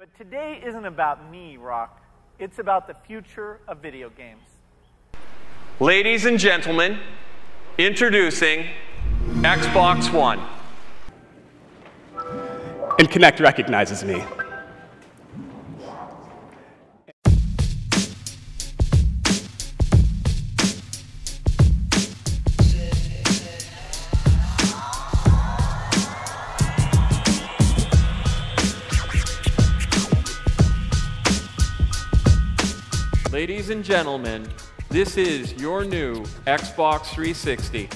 But today isn't about me, Rock. It's about the future of video games. Ladies and gentlemen, introducing Xbox One. And Kinect recognizes me. Ladies and gentlemen, this is your new Xbox 360.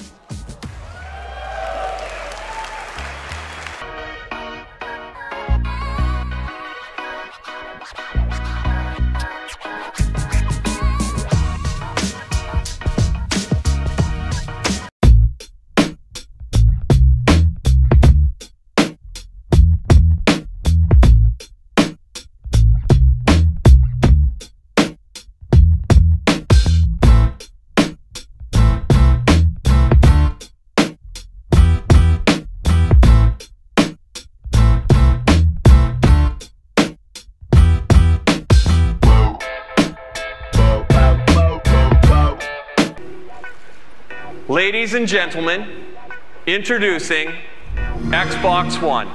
Ladies and gentlemen, introducing Xbox One.